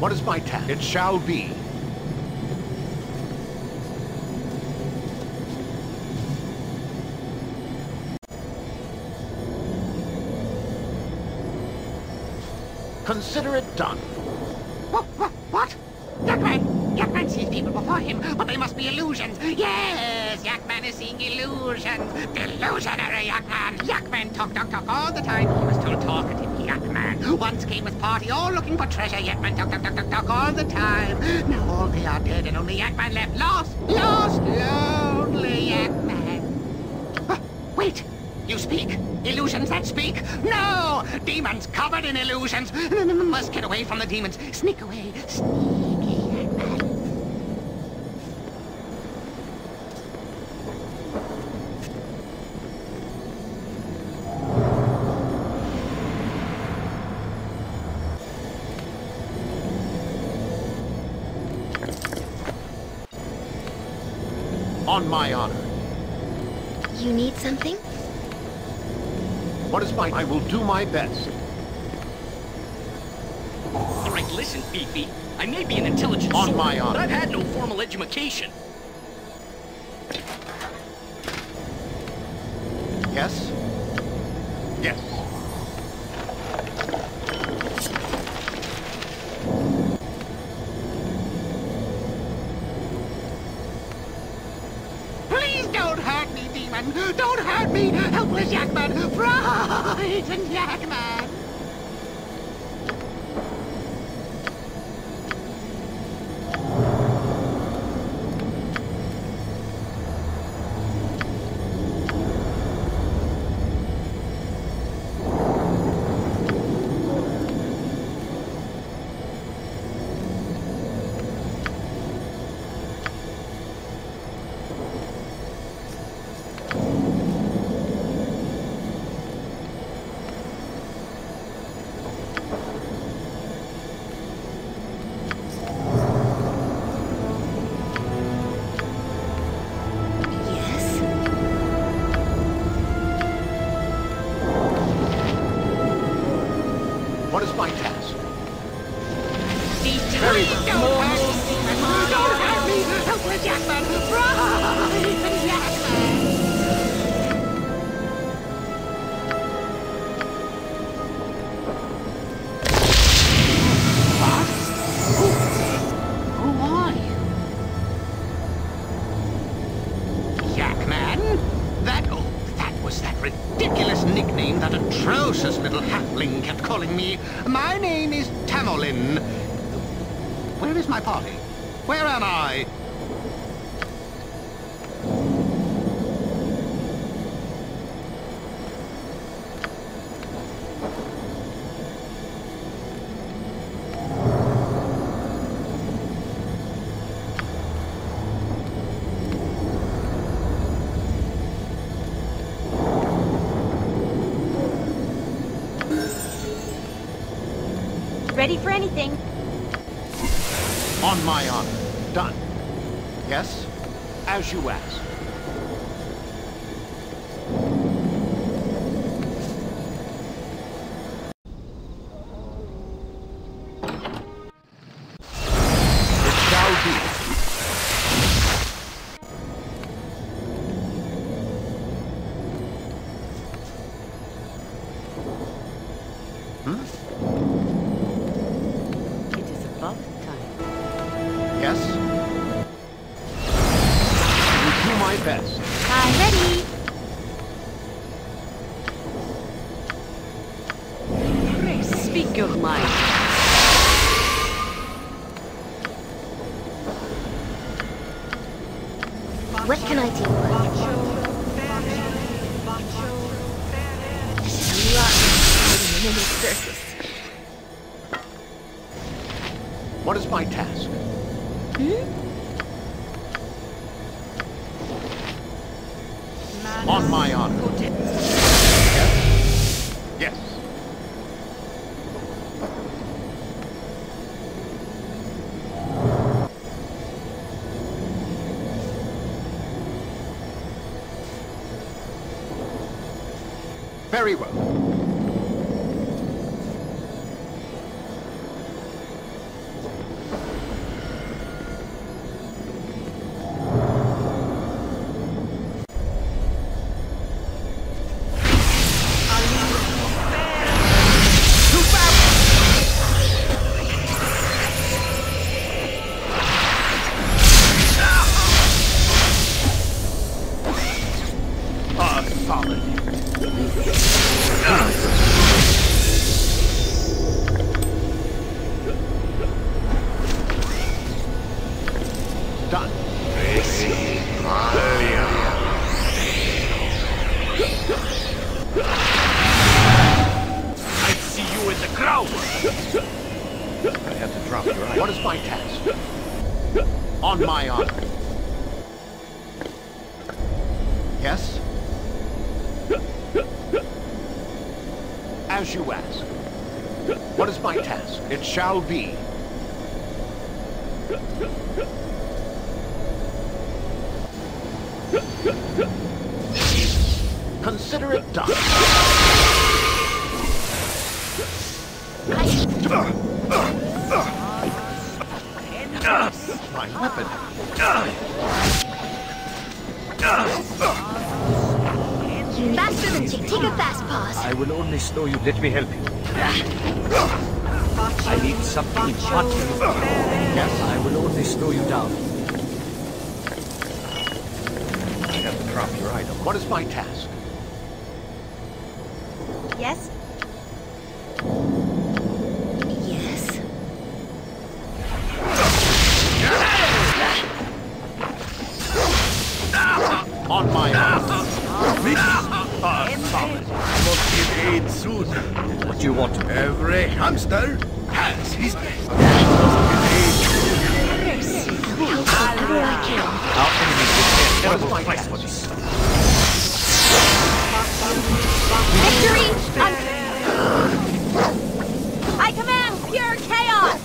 What is my task? It shall be. Consider it done. What? What? What? Yakman! Yakman sees people before him, but they must be illusions. Yes, Yakman is seeing illusions. Delusionary Yakman. Yakman talk, talk, talk all the time. He was told talkative Yakman. Once came with party, all looking for treasure. Yakman talk, talk, talk, talk, talk all the time. Now all they are dead and only Yakman left. Lost, lost, lonely Yakman. Uh, wait. You speak? Illusions that speak? No! Demons covered in illusions! Must get away from the demons. Sneak away. Sneaky will do my best. All right, listen, Beefy. I may be an intelligent On soul, my honor. but I've had no formal education. Don't hurt me! Helpless Yakman! Frightened Yakman! Ready for anything. On my honor. Done. Yes? As you ask. Very well. Shall be. Consider it done. My weapon. Faster than Tick. Take a fast pause. I will only slow you. Let me help you. I need something hot. Yes? I will only slow you down. I have to drop your item. What is my task? Yes. Price for task? this. Victory! I command pure chaos!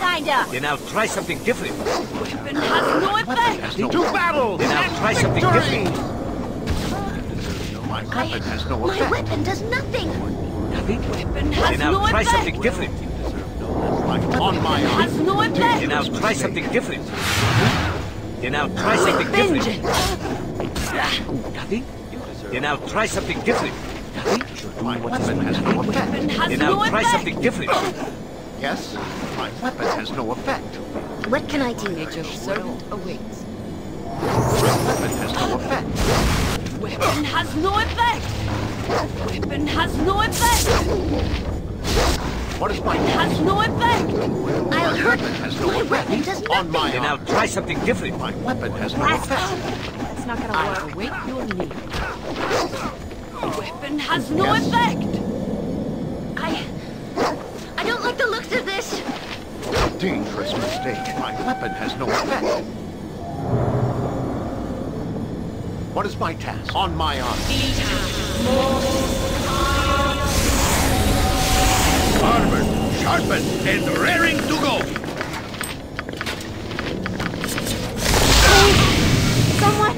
Kinda. Then I'll try something different. Weapon has no effect! To battle! Then I'll try something different. My weapon has no effect. My weapon does nothing. Nothing? Weapon has Then I'll no try effect! something different. On my honor. Has no effect! Then I'll try something different. Then I'll try something different. Nothing? Then I'll try something different. My weapon has no effect. Weapon Then no try something different. Yes? My weapon has no effect. What can I do? Your servant awaits. My weapon has no effect. Weapon has no effect! Weapon has no effect! What is my Weapon Has no effect! I'll hurt. weapon has no My effect. weapon does On my Then I'll try something different. My weapon has no effect. That's not gonna I work. await your need. Weapon has no Yes. effect! I... I don't like the looks of this. Dangerous mistake. My weapon has no effect. What is my task? On my honor. Armored, sharpened, and raring to go. Someone!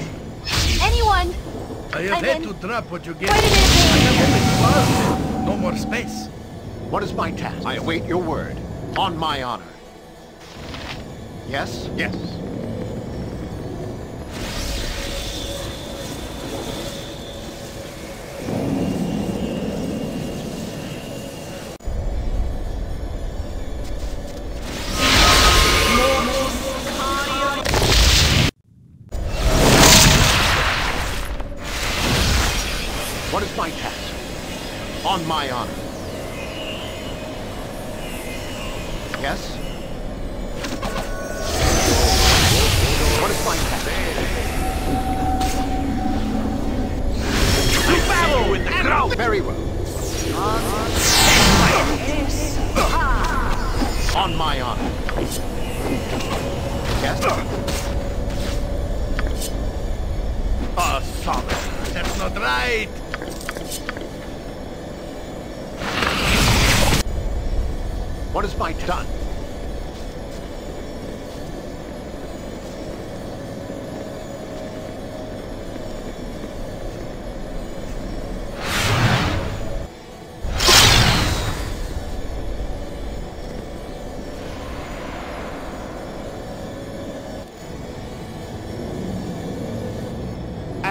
Anyone! I have I'm had in. to drop what you gave Wait a me. minute! I have only two. No more space. What is my task? I await your word. On my honor. Yes? Yes. Ah, solid. That's not right. What is my done?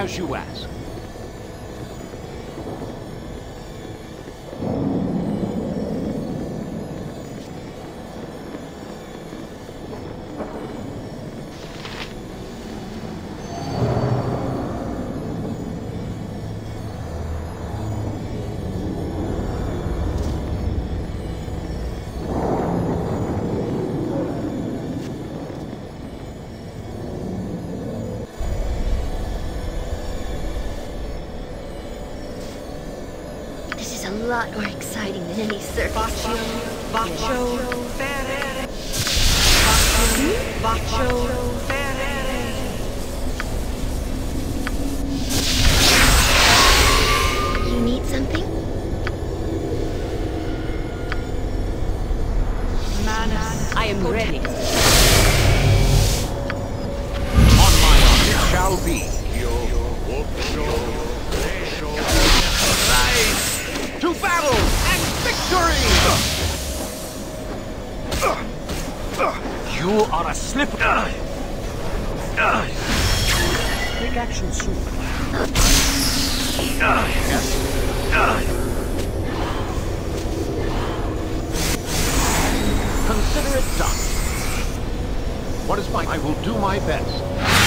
As you ask. Than any circus. Bacio, bacio, victory! You are a slipper. Take action soon. Consider it done. What is my... I will do my best.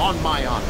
On my honor.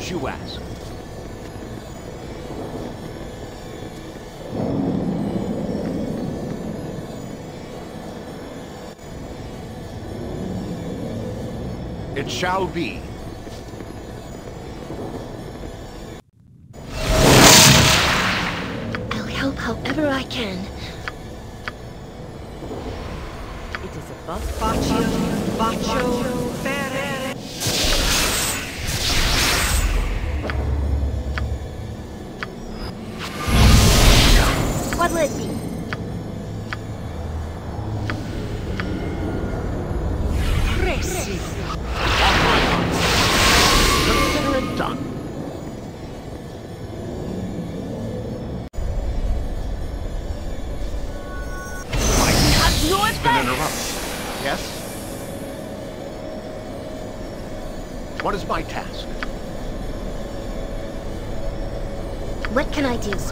As you ask. It shall be. I'll help however I can.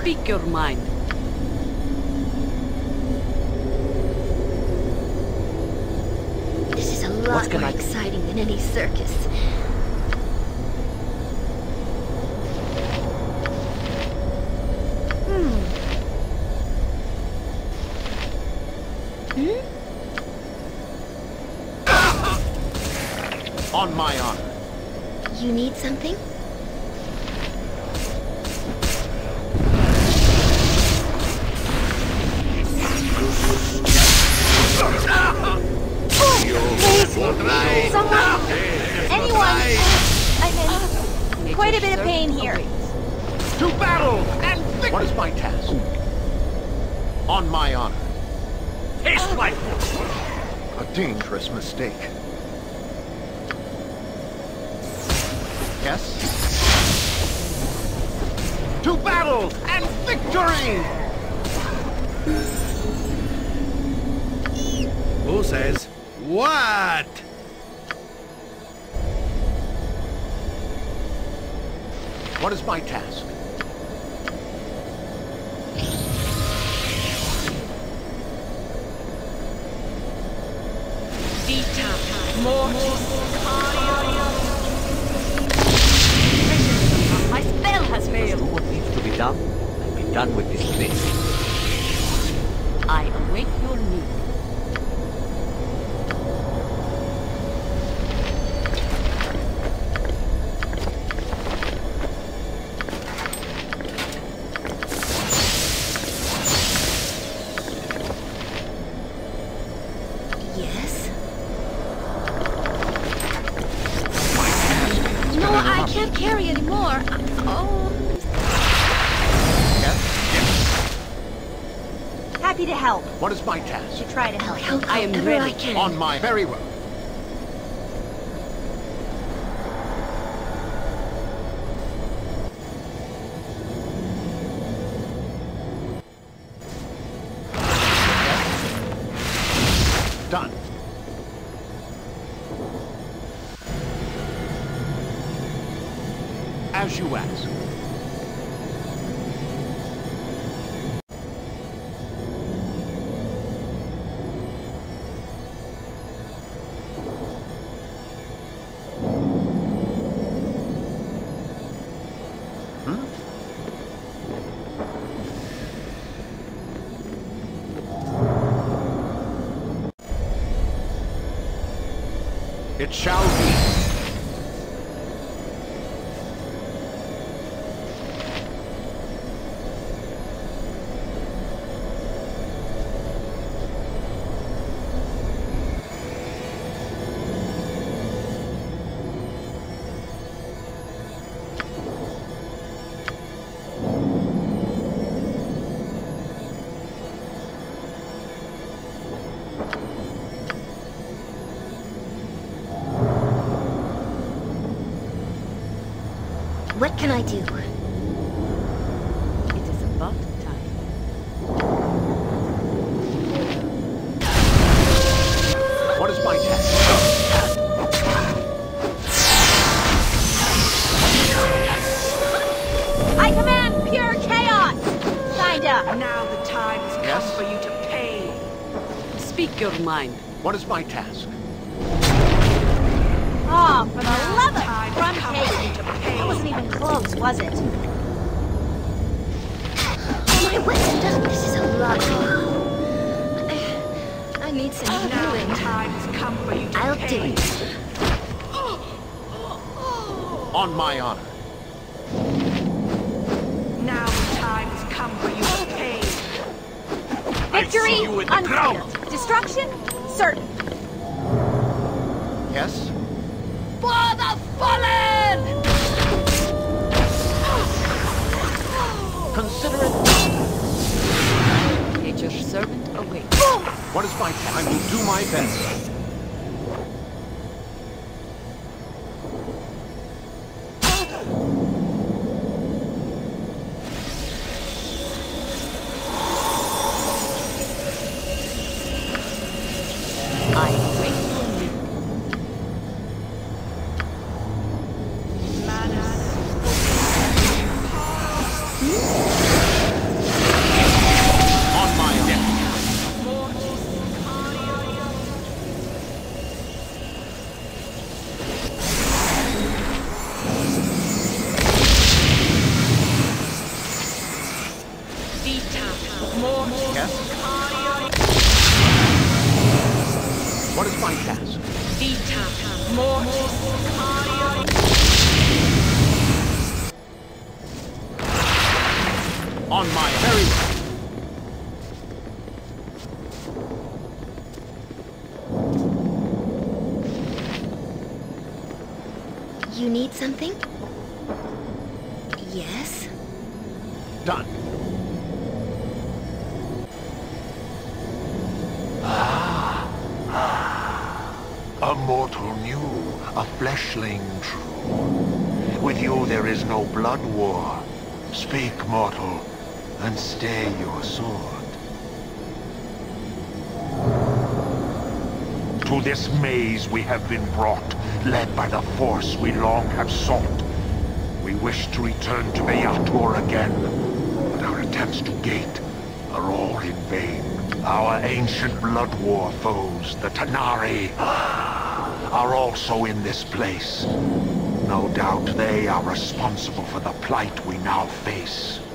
Speak your mind. This is a lot can more I exciting than any circus. Hmm. Hmm? On my honor. You need something? What is my task? To try to help. Help I am however ready. I can. On my very well. What can I do? It is about time. What is my task? I command pure chaos! Kinda. Now the time has come Yes? for you to pay. Speak your mind. What is my task? Was it? Oh, my wisdom! This is a lot. I, I need some Now healing. the time has come for you to I'll pay. do it. On my honor. Now the time has come for you to pay. Victory see you in the unclear. Destruction certain. Yes? For the fallen! Consider it. At your servant awaits. What is my time? I will do my best. Mortal, and stay your sword. To this maze we have been brought, led by the force we long have sought. We wish to return to Baator again, but our attempts to gate are all in vain. Our ancient blood war foes, the Tanar'ri, are also in this place. No doubt they are responsible for the plight we now face.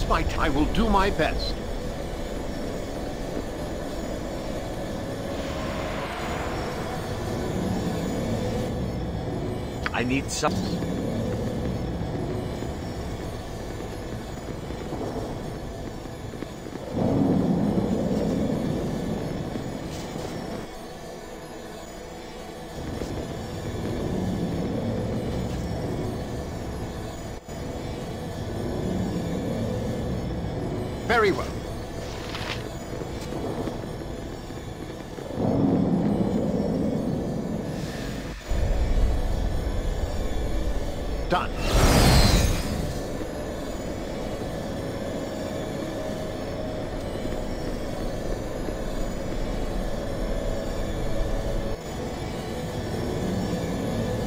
is my time. I will do my best. I need some... Done.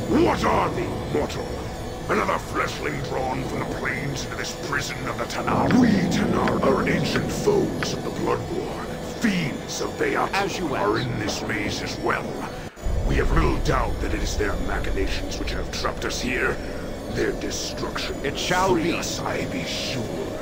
What are thee, mortal? Another fleshling drawn from the plains into this prison of the Tanar. We Tanar are ancient foes of the Blood War. Fiends of Baator are in this maze as well. We have little doubt that it is their machinations which have trapped us here, their destruction. It shall Free be. Us, I be sure.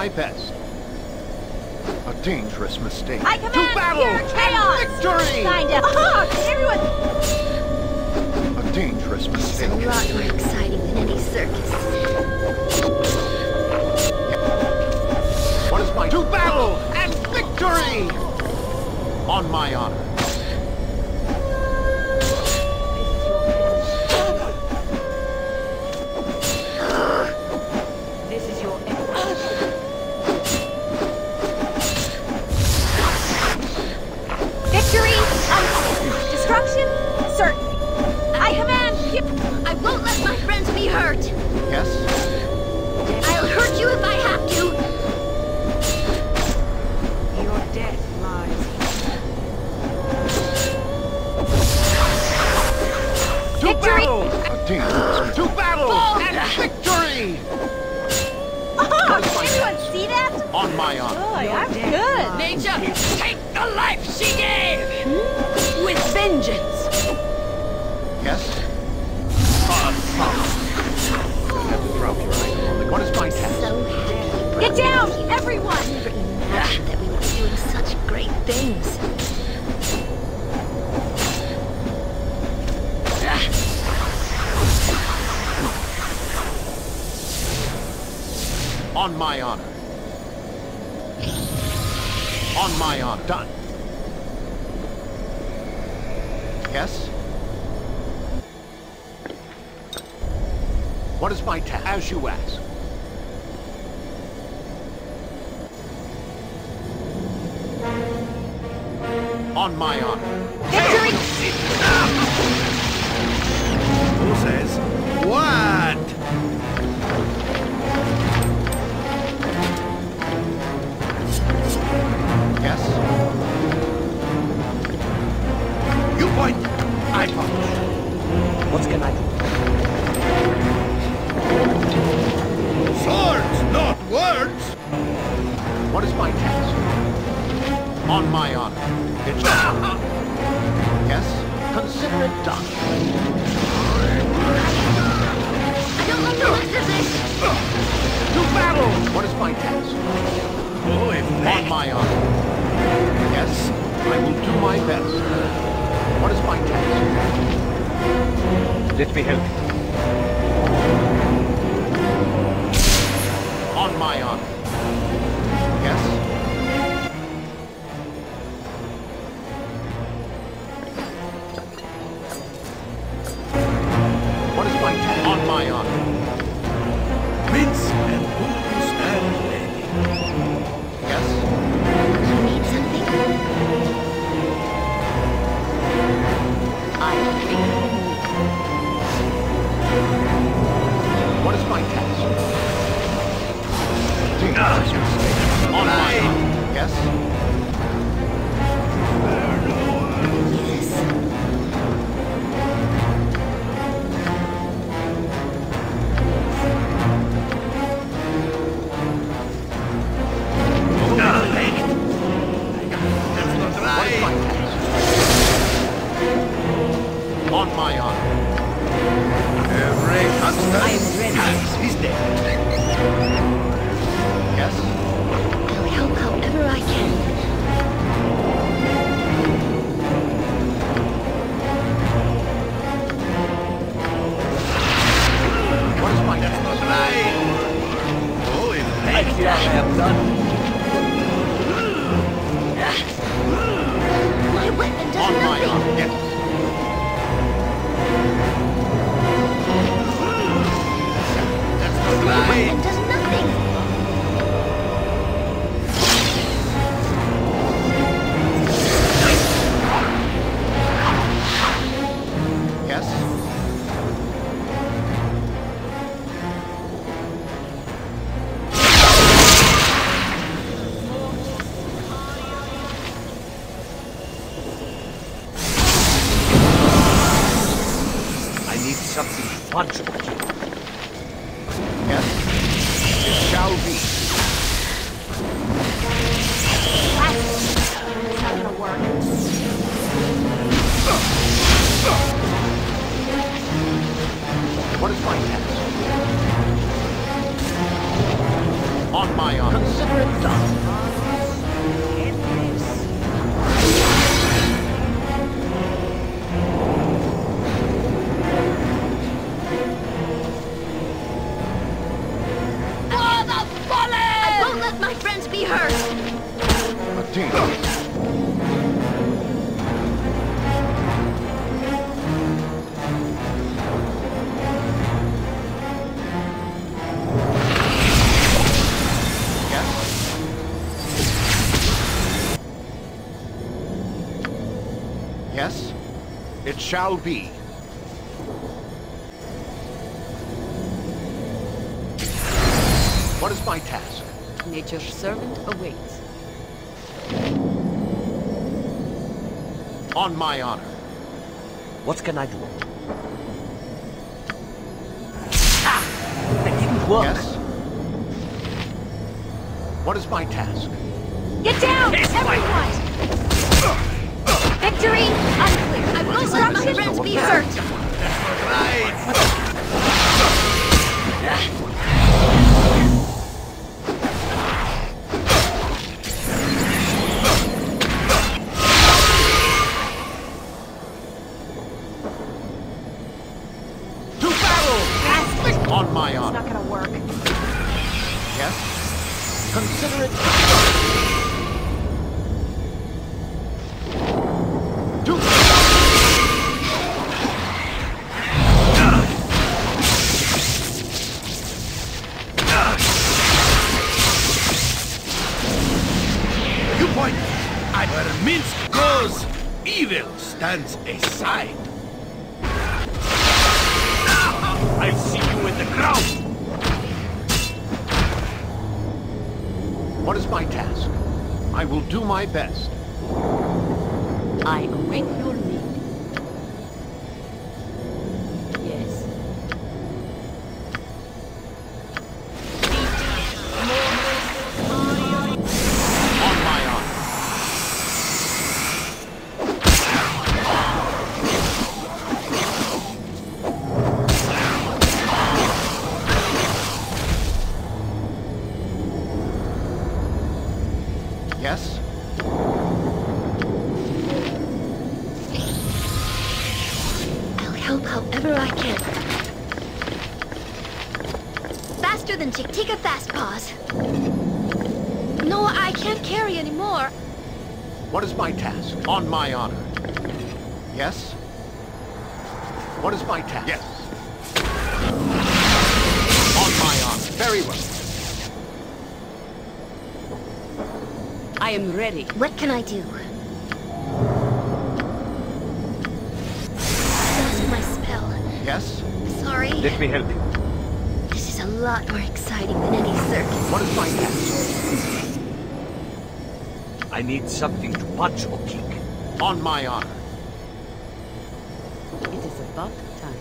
iPad. point, I punch. What can I do? Swords, not words! What is my task? On my honor. It's Yes, consider it done. I don't like the looks of this! To battle! What is my task? Oh, if On my honor. Yes, I will do my best. What is my task? Let me help you. On my honor. be hurt! Yes? It shall be. your servant awaits. On my honor. What can I do? Ah! That didn't work. Yes? What is my task? Get down, it's everyone! Victory unclear. I will let my friends be served. Right. side! I see you in the ground! What is my task? I will do my best. I await your my honor. Yes? What is my task? Yes. On my honor. Very well. I am ready. What can I do? Lost my spell. Yes? Sorry. Let me help you. This is a lot more exciting than any circus. What is my task? I need something to punch or kick. On my honor. It is about time.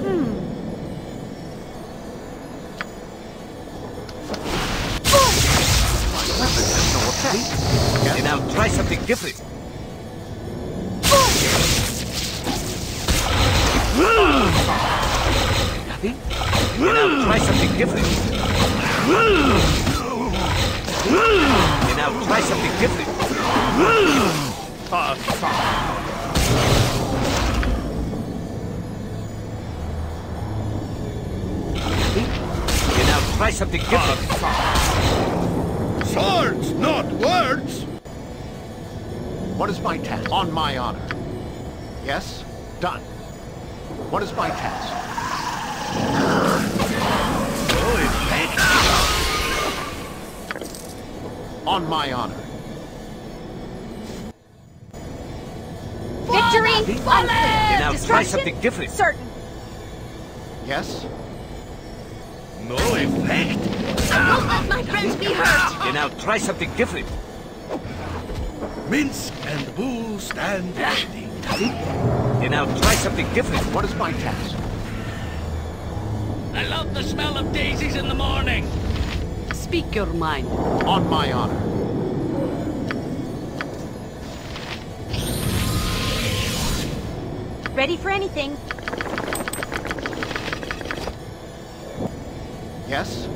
Hmm. Weapon has no effect. Then I'll try something different. Nothing? Then I'll try something different. Then I'll try something different. Nothing? Then I'll try something different. Swords, not words! What is my task? On my honor. Yes? Done. What is my task? On my honor. Victory! Then I'll try something different. Certain. Yes? No effect. Don't let my friends be hurt! Then I'll try something different. Minsc and Boo stand ah. ready. Then I'll try something different. What is my task? I love the smell of daisies in the morning. Speak your mind. On my honor. Ready for anything. Yes?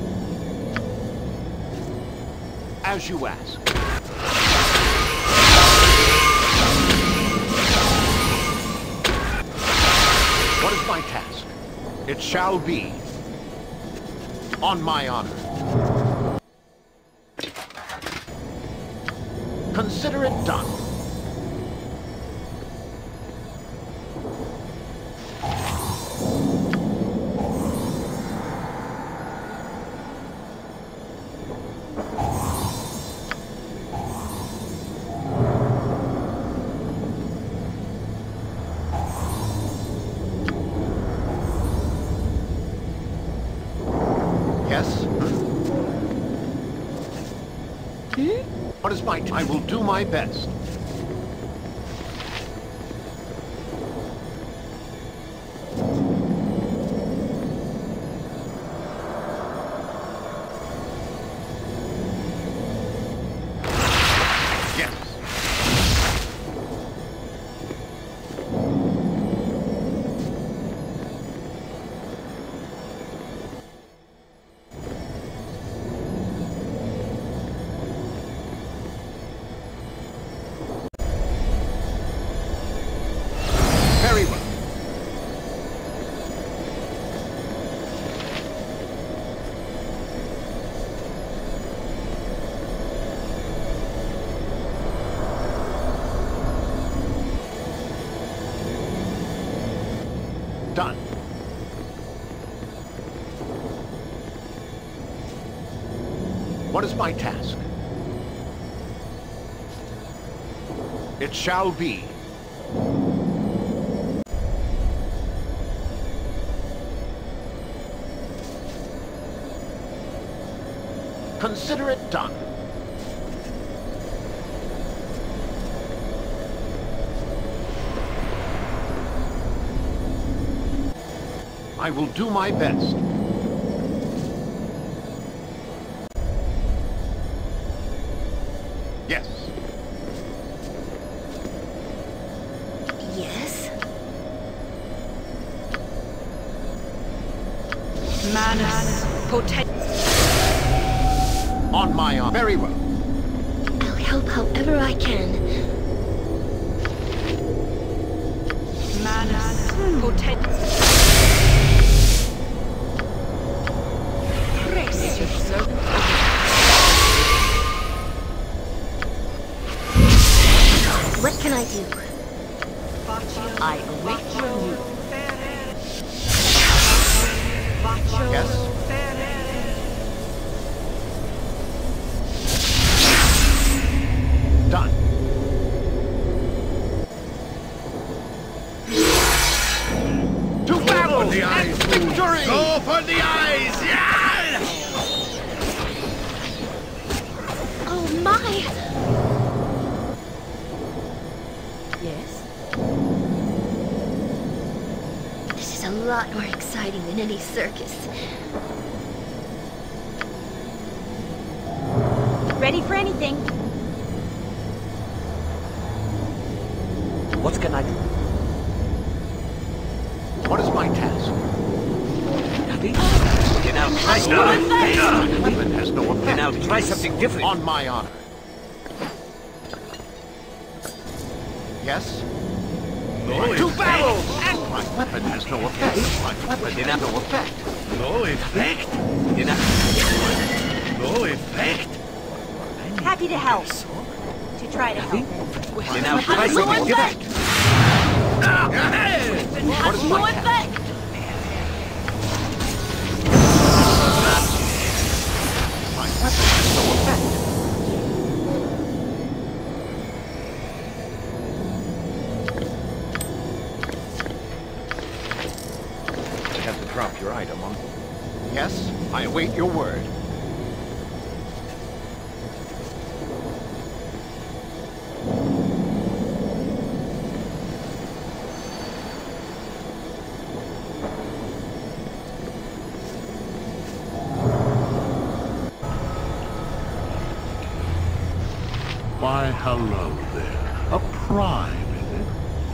As you ask. What is my task? It shall be. On my honor. Consider it done. Do my best. Done. What is my task? It shall be. Consider it done. I will do my best. my! Yes? This is a lot more exciting than any circus. Ready for anything. What can I do? What is my task? Nothing? Try something. Nothing has no effect. Then I'll try something different. On my honor. Yes? No To effect. battle! And my weapon has no effect. My weapon Then has no effect. No effect. Then I... No effect. Happy to help. To try to help. Then I'll try Has no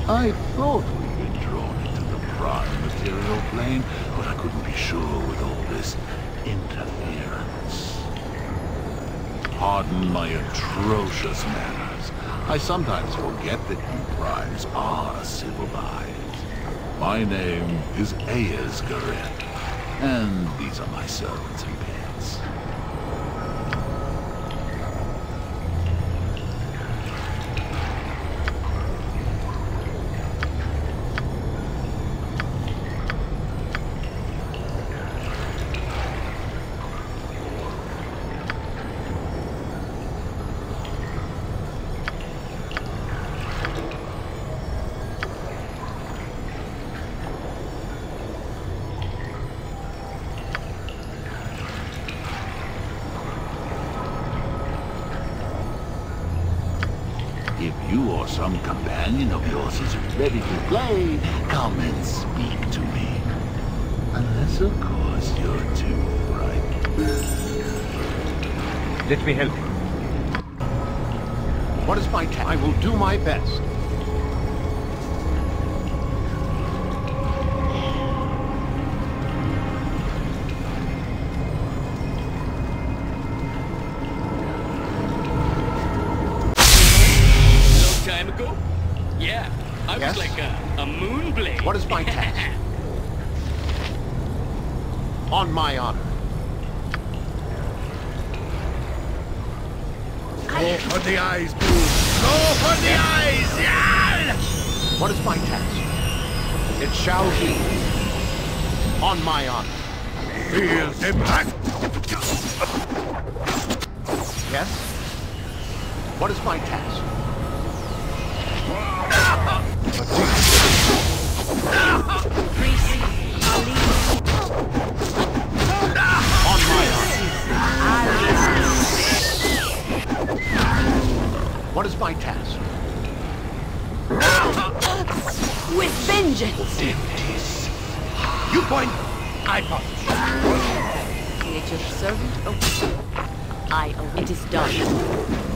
I thought we'd been drawn into the prime material plane, but I couldn't be sure with all this interference. Pardon my atrocious manners. I sometimes forget that you primes are civilized. My name is Aesgareth, and these are my servants On my honor. Go for the eyes, dude. Go for the eyes! Yeah! What is my task? It shall be. On my honor. Feel the impact. Yes? What is my task? On my honor. What is my task? With vengeance. You point, I punch. Your servant obey. I obey. It is done.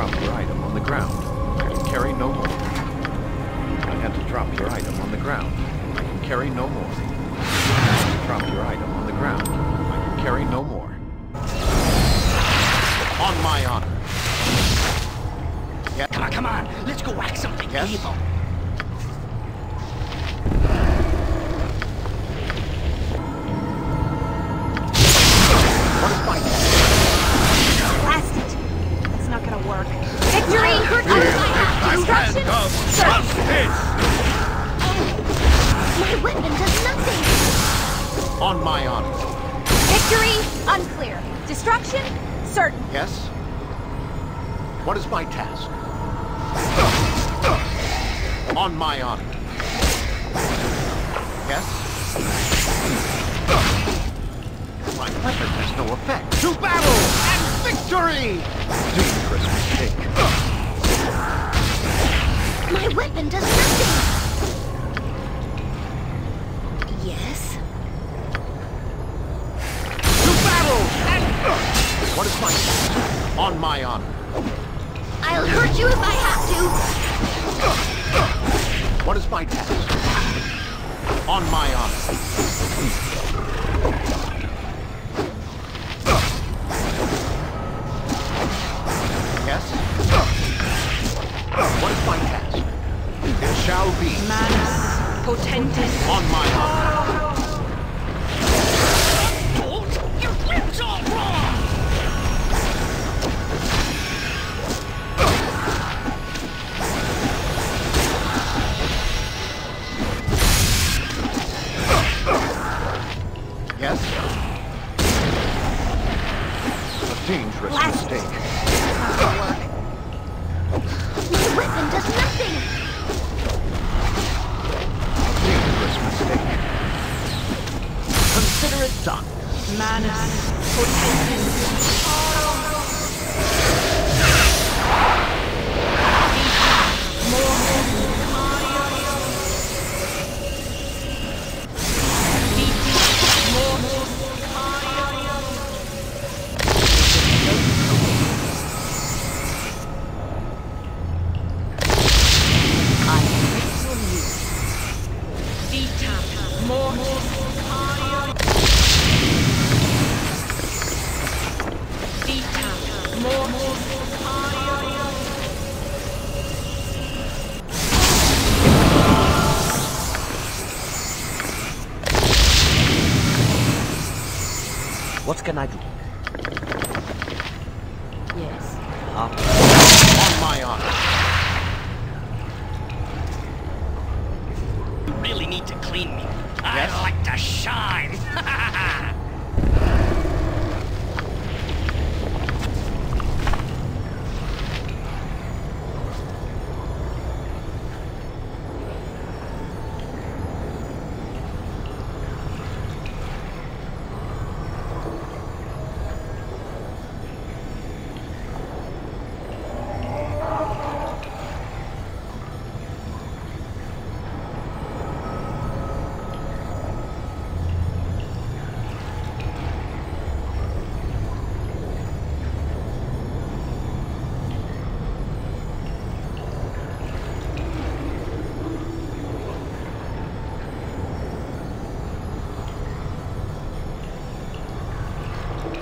drop your item on the ground. I can carry no more. I had to drop your item on the ground. I can carry no more. I had to drop your item on the ground. I can carry no more. On my honor. Yeah. Come on, come on. Let's go whack something Yes? evil.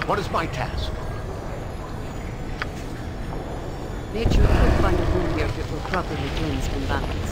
What is my task? Nature could find a room here that will properly cleanse and balanced.